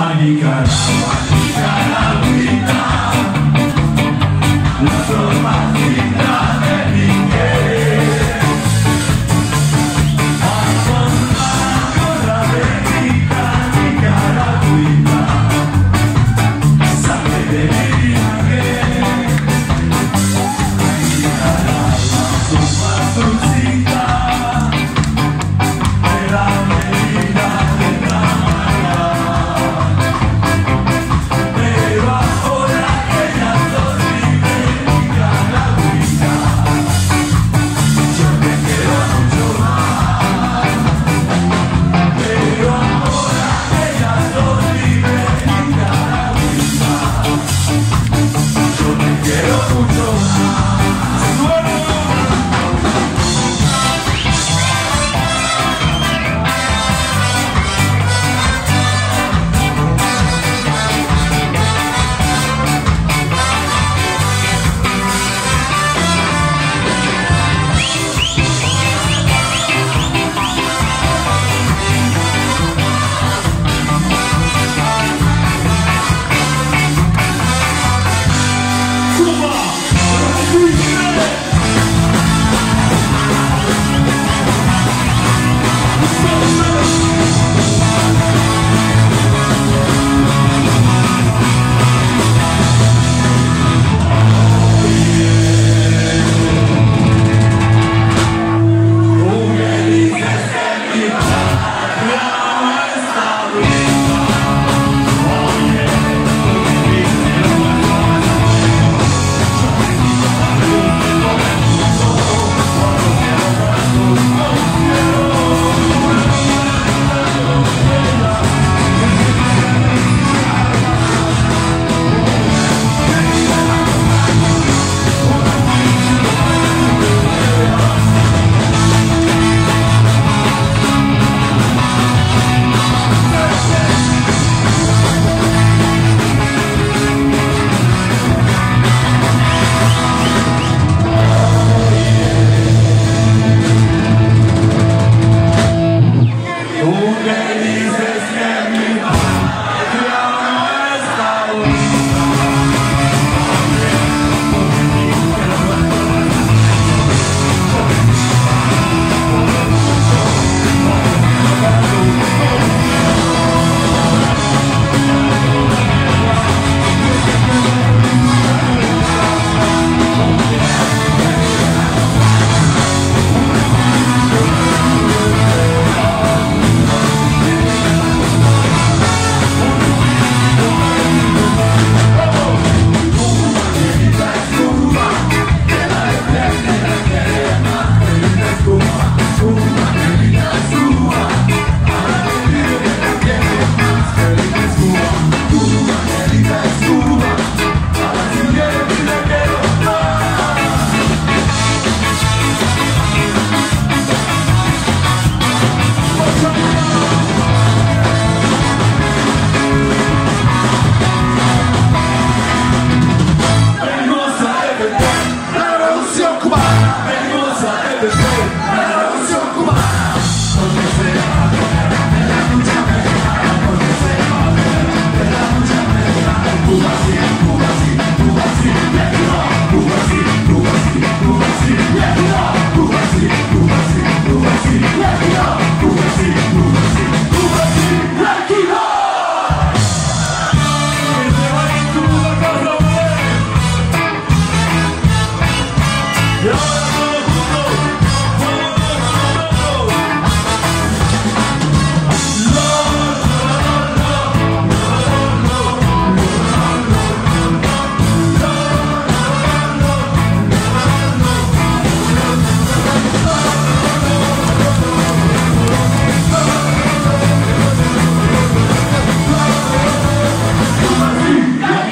I need God. I need God.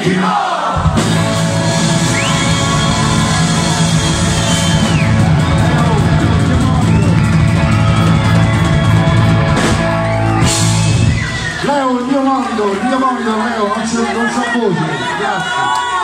Leo, il mio mondo, il mio mondo Leo, non c'è non sa voti, grazie.